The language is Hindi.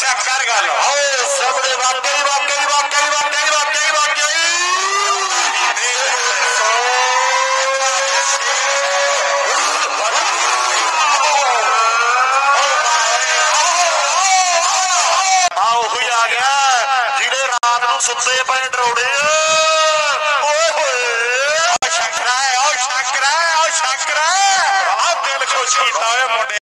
चक्कर वाकई आ गया जिड़े रात को डरोड़े शंकरा है और है और है दिल खुश किया मुंडे।